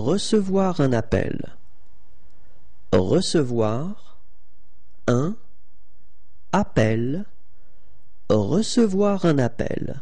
Recevoir un appel. Recevoir. Un. Appel. Recevoir un appel.